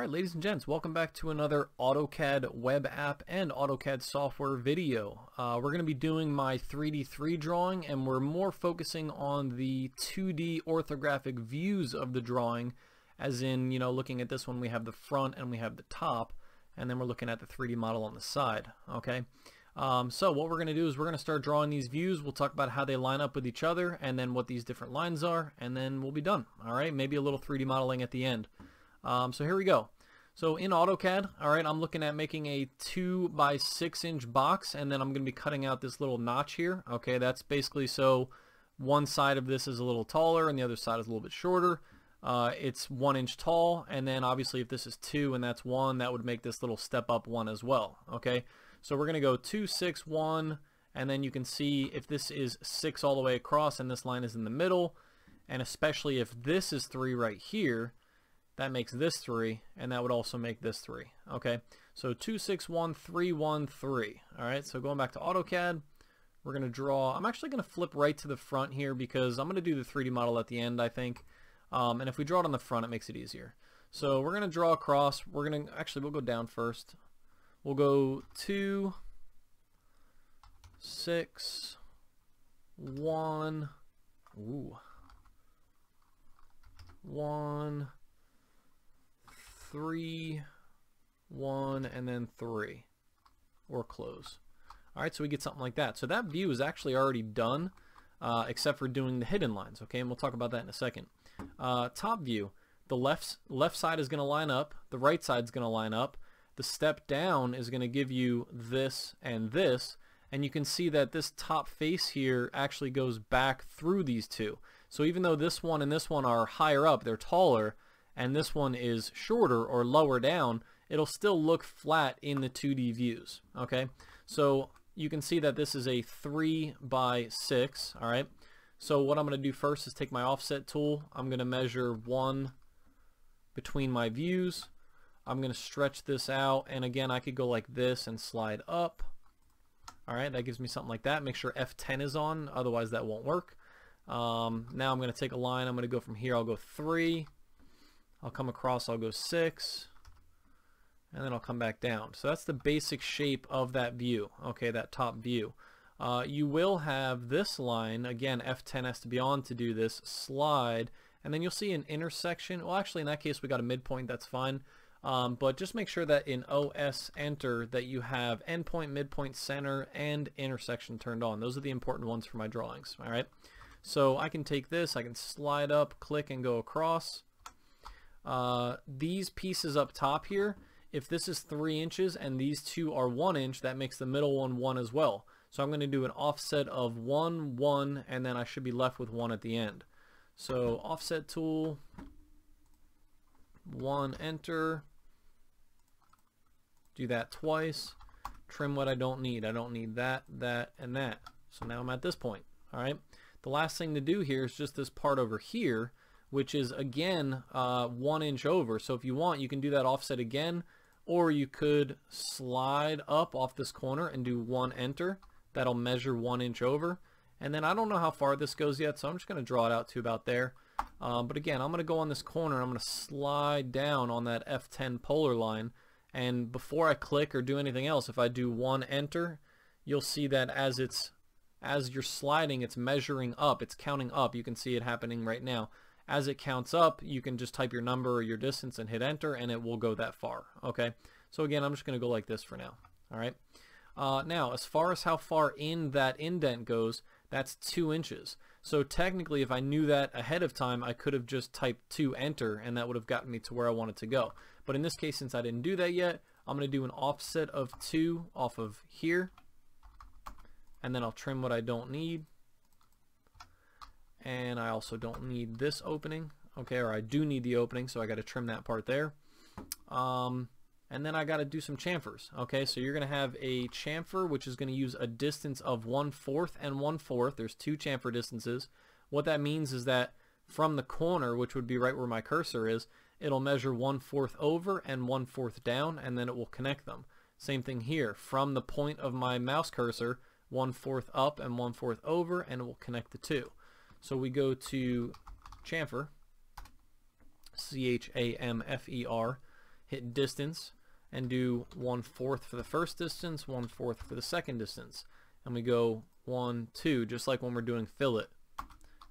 Alright ladies and gents, welcome back to another AutoCAD web app and AutoCAD software video. Uh, we're going to be doing my 3D3 drawing and we're more focusing on the 2D orthographic views of the drawing as in, you know, looking at this one we have the front and we have the top and then we're looking at the 3D model on the side, okay? Um, so what we're going to do is we're going to start drawing these views. We'll talk about how they line up with each other and then what these different lines are and then we'll be done, alright? Maybe a little 3D modeling at the end. Um, so here we go. So in AutoCAD, all right, I'm looking at making a 2 by 6 inch box and then I'm going to be cutting out this little notch here. Okay, that's basically so one side of this is a little taller and the other side is a little bit shorter. Uh, it's 1 inch tall and then obviously if this is 2 and that's 1, that would make this little step up 1 as well. Okay, so we're going to go two six one and then you can see if this is 6 all the way across and this line is in the middle and especially if this is 3 right here that makes this 3, and that would also make this 3. Okay, so 2, 6, 1, 3, 1, 3. Alright, so going back to AutoCAD, we're going to draw, I'm actually going to flip right to the front here because I'm going to do the 3D model at the end, I think. Um, and if we draw it on the front, it makes it easier. So we're going to draw across. We're going to, actually, we'll go down first. We'll go 2, 6, 1, ooh, 1, three, one, and then three, or close. All right, so we get something like that. So that view is actually already done, uh, except for doing the hidden lines, okay? And we'll talk about that in a second. Uh, top view, the left, left side is going to line up, the right side is going to line up, the step down is going to give you this and this, and you can see that this top face here actually goes back through these two. So even though this one and this one are higher up, they're taller, and this one is shorter or lower down, it'll still look flat in the 2D views. Okay, so you can see that this is a 3 by 6. All right, so what I'm going to do first is take my offset tool. I'm going to measure 1 between my views. I'm going to stretch this out, and again, I could go like this and slide up. All right, that gives me something like that. Make sure F10 is on, otherwise that won't work. Um, now I'm going to take a line. I'm going to go from here. I'll go 3. I'll come across, I'll go 6, and then I'll come back down. So that's the basic shape of that view, okay, that top view. Uh, you will have this line, again, F10 has to be on to do this, slide, and then you'll see an intersection. Well, actually, in that case, we got a midpoint, that's fine. Um, but just make sure that in OS enter that you have endpoint, midpoint, center, and intersection turned on. Those are the important ones for my drawings, all right? So I can take this, I can slide up, click, and go across uh, these pieces up top here, if this is 3 inches and these two are 1 inch, that makes the middle one 1 as well. So I'm going to do an offset of 1, 1, and then I should be left with 1 at the end. So offset tool, 1, enter, do that twice, trim what I don't need. I don't need that, that, and that. So now I'm at this point. All right. The last thing to do here is just this part over here which is again uh, one inch over. So if you want, you can do that offset again, or you could slide up off this corner and do one enter. That'll measure one inch over. And then I don't know how far this goes yet, so I'm just going to draw it out to about there. Um, but again, I'm going to go on this corner. I'm going to slide down on that F10 polar line. And before I click or do anything else, if I do one enter, you'll see that as it's as you're sliding, it's measuring up. It's counting up. You can see it happening right now as it counts up, you can just type your number or your distance and hit enter and it will go that far. Okay, so again, I'm just going to go like this for now. All right. Uh, now, as far as how far in that indent goes, that's two inches. So technically, if I knew that ahead of time, I could have just typed 2 enter and that would have gotten me to where I wanted to go. But in this case, since I didn't do that yet, I'm going to do an offset of 2 off of here. And then I'll trim what I don't need and I also don't need this opening okay or I do need the opening so I got to trim that part there. Um, and then I got to do some chamfers okay? So you're gonna have a chamfer which is gonna use a distance of one fourth and one fourth there's two chamfer distances. What that means is that from the corner which would be right where my cursor is it'll measure one fourth over and one fourth down and then it will connect them. Same thing here. From the point of my mouse cursor one fourth up and one fourth over and it will connect the two so we go to chamfer, C-H-A-M-F-E-R, hit distance, and do one fourth for the first distance, one fourth for the second distance. And we go one, two, just like when we're doing fillet.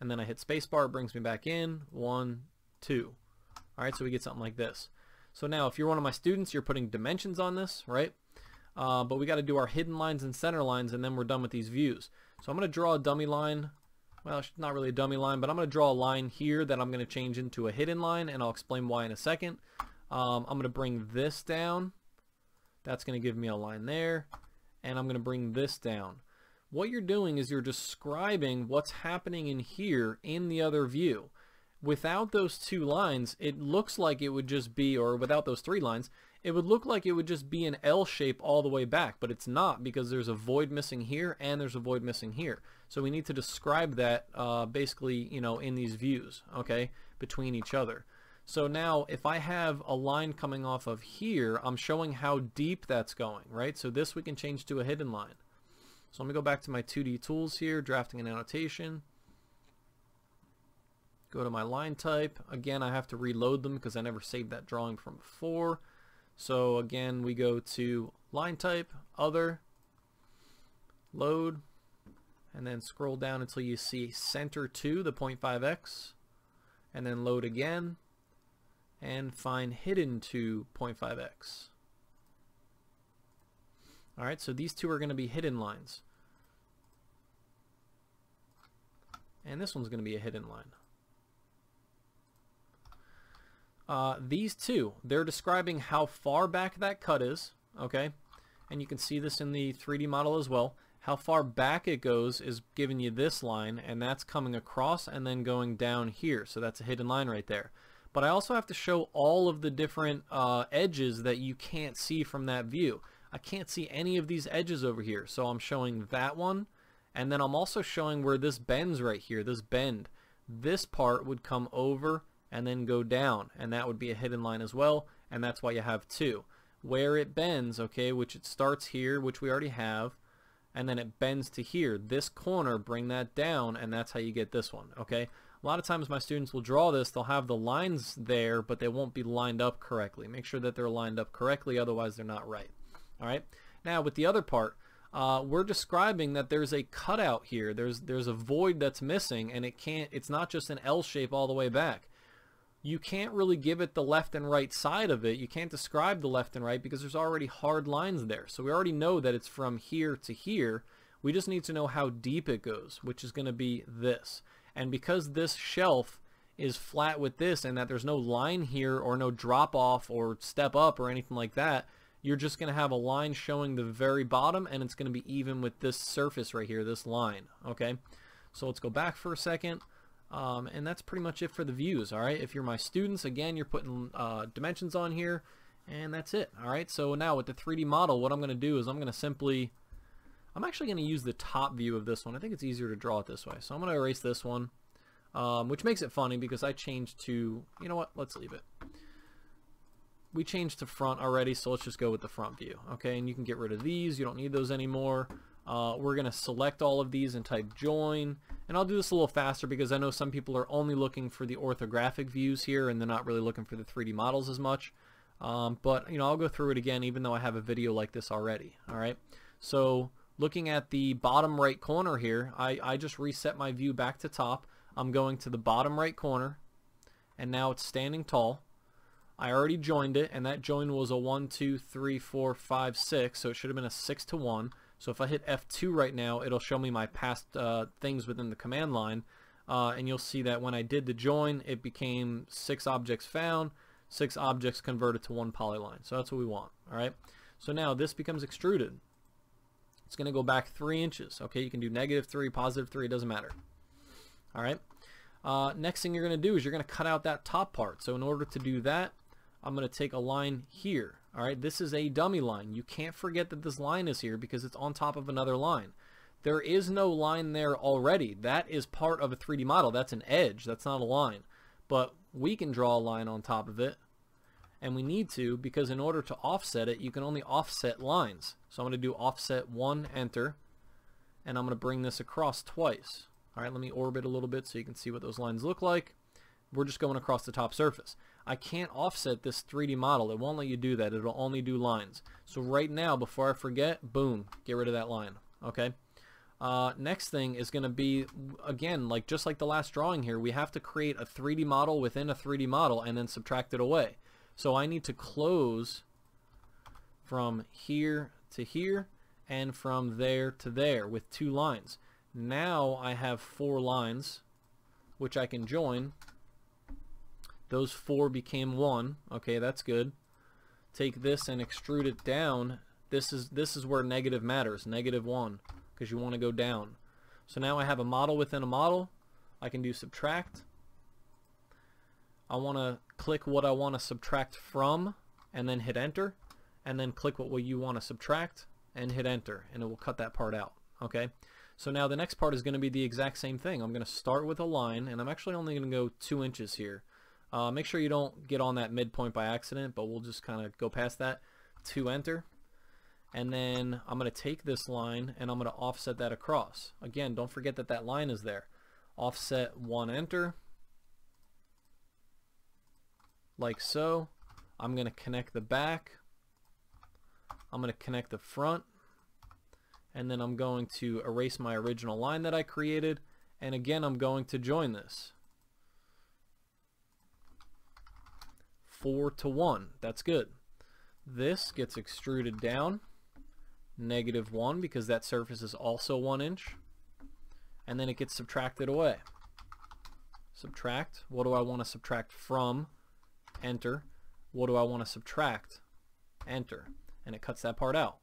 And then I hit spacebar, brings me back in, one, two. All right, so we get something like this. So now if you're one of my students, you're putting dimensions on this, right? Uh, but we got to do our hidden lines and center lines and then we're done with these views. So I'm going to draw a dummy line. Well, it's not really a dummy line, but I'm going to draw a line here that I'm going to change into a hidden line and I'll explain why in a second. Um, I'm going to bring this down. That's going to give me a line there. And I'm going to bring this down. What you're doing is you're describing what's happening in here in the other view. Without those two lines, it looks like it would just be, or without those three lines, it would look like it would just be an L shape all the way back, but it's not because there's a void missing here and there's a void missing here. So we need to describe that uh, basically, you know, in these views, okay, between each other. So now if I have a line coming off of here, I'm showing how deep that's going, right? So this we can change to a hidden line. So let me go back to my 2D tools here, drafting an annotation. Go to my line type. Again, I have to reload them because I never saved that drawing from before. So again, we go to line type, other, load, and then scroll down until you see center to the 0.5x, and then load again, and find hidden to 0.5x. Alright, so these two are going to be hidden lines. And this one's going to be a hidden line. Uh, these two, they're describing how far back that cut is, okay? And you can see this in the 3D model as well. How far back it goes is giving you this line, and that's coming across and then going down here. So that's a hidden line right there. But I also have to show all of the different uh, edges that you can't see from that view. I can't see any of these edges over here. So I'm showing that one, and then I'm also showing where this bends right here, this bend. This part would come over and then go down and that would be a hidden line as well and that's why you have two. Where it bends okay which it starts here which we already have and then it bends to here. This corner bring that down and that's how you get this one okay? A lot of times my students will draw this they'll have the lines there but they won't be lined up correctly. Make sure that they're lined up correctly otherwise they're not right all right? Now with the other part uh, we're describing that there's a cutout here. There's there's a void that's missing and it can't it's not just an L shape all the way back you can't really give it the left and right side of it. You can't describe the left and right because there's already hard lines there. So we already know that it's from here to here. We just need to know how deep it goes, which is going to be this. And because this shelf is flat with this and that there's no line here or no drop off or step up or anything like that, you're just going to have a line showing the very bottom and it's going to be even with this surface right here, this line. Okay, so let's go back for a second. Um, and that's pretty much it for the views, all right? If you're my students, again, you're putting uh, dimensions on here, and that's it, all right? So now with the 3D model, what I'm going to do is I'm going to simply, I'm actually going to use the top view of this one. I think it's easier to draw it this way. So I'm going to erase this one, um, which makes it funny because I changed to, you know what, let's leave it. We changed to front already, so let's just go with the front view, okay? And you can get rid of these. You don't need those anymore. Uh, we're going to select all of these and type join. And I'll do this a little faster because I know some people are only looking for the orthographic views here and they're not really looking for the 3D models as much. Um, but, you know, I'll go through it again even though I have a video like this already. All right. So looking at the bottom right corner here, I, I just reset my view back to top. I'm going to the bottom right corner and now it's standing tall. I already joined it and that join was a 1, 2, 3, 4, 5, 6 so it should have been a 6 to 1. So if I hit F2 right now, it'll show me my past uh, things within the command line. Uh, and you'll see that when I did the join, it became six objects found, six objects converted to one polyline. So that's what we want. All right. So now this becomes extruded. It's going to go back three inches. Okay, you can do negative three, positive three, it doesn't matter. All right. Uh, next thing you're going to do is you're going to cut out that top part. So in order to do that, I'm going to take a line here. All right, this is a dummy line. You can't forget that this line is here because it's on top of another line. There is no line there already. That is part of a 3D model. That's an edge. That's not a line. But we can draw a line on top of it. And we need to because in order to offset it, you can only offset lines. So I'm going to do offset 1, enter. And I'm going to bring this across twice. All right, let me orbit a little bit so you can see what those lines look like. We're just going across the top surface. I can't offset this 3D model. It won't let you do that. It'll only do lines. So right now, before I forget, boom, get rid of that line. Okay. Uh, next thing is going to be, again, like just like the last drawing here, we have to create a 3D model within a 3D model and then subtract it away. So I need to close from here to here and from there to there with two lines. Now I have four lines which I can join. Those four became one. Okay, that's good. Take this and extrude it down. This is this is where negative matters, negative one, because you want to go down. So now I have a model within a model. I can do subtract. I want to click what I want to subtract from and then hit enter and then click what you want to subtract and hit enter and it will cut that part out okay so now the next part is going to be the exact same thing I'm going to start with a line and I'm actually only going to go two inches here uh, make sure you don't get on that midpoint by accident but we'll just kind of go past that to enter. And then I'm going to take this line and I'm going to offset that across. Again don't forget that that line is there. Offset one enter. Like so. I'm going to connect the back. I'm going to connect the front. And then I'm going to erase my original line that I created. And again I'm going to join this 4 to 1 that's good. This gets extruded down negative 1 because that surface is also 1 inch and then it gets subtracted away. Subtract what do I want to subtract from? Enter. What do I want to subtract? Enter. And it cuts that part out.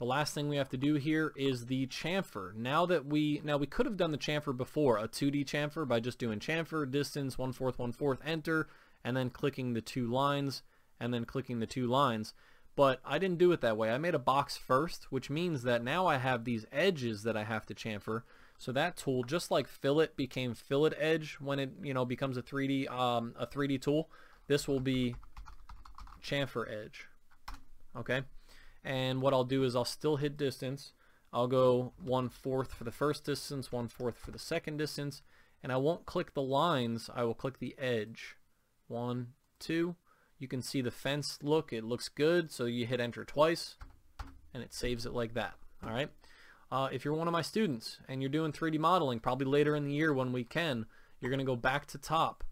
The last thing we have to do here is the chamfer. Now that we, now we could have done the chamfer before, a 2D chamfer by just doing chamfer, distance, 1 fourth, 1 fourth, enter, and then clicking the two lines, and then clicking the two lines. But I didn't do it that way. I made a box first, which means that now I have these edges that I have to chamfer. So that tool, just like fillet became fillet edge when it, you know, becomes a 3D, um, a 3D tool, this will be chamfer edge okay and what I'll do is I'll still hit distance I'll go one fourth for the first distance one fourth for the second distance and I won't click the lines I will click the edge one two you can see the fence look it looks good so you hit enter twice and it saves it like that alright uh, if you're one of my students and you're doing 3D modeling probably later in the year when we can you're gonna go back to top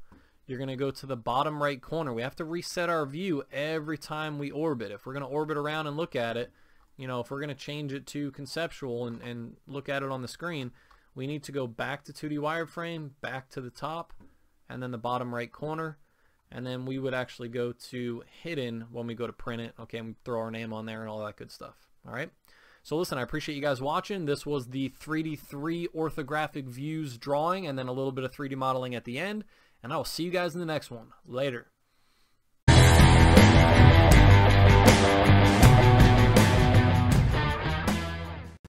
you're going to go to the bottom right corner. We have to reset our view every time we orbit. If we're going to orbit around and look at it, you know, if we're going to change it to conceptual and, and look at it on the screen, we need to go back to 2D wireframe, back to the top, and then the bottom right corner. And then we would actually go to hidden when we go to print it. Okay, and throw our name on there and all that good stuff. All right. So listen, I appreciate you guys watching. This was the 3D3 orthographic views drawing and then a little bit of 3D modeling at the end and I will see you guys in the next one. Later.